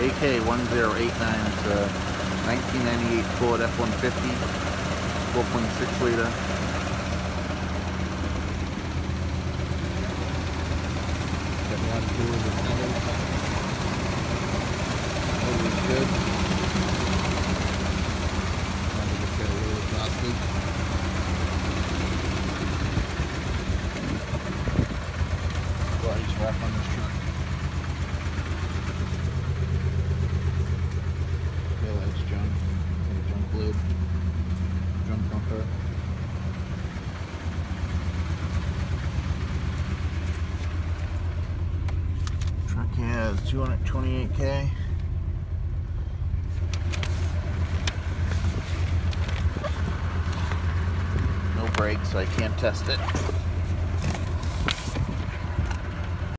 AK1089. It's a 1998 uh, Ford F-150, 4.6 liter. Good. Got a little on this truck. Bumper. Truck has 228k. No brakes, so I can't test it.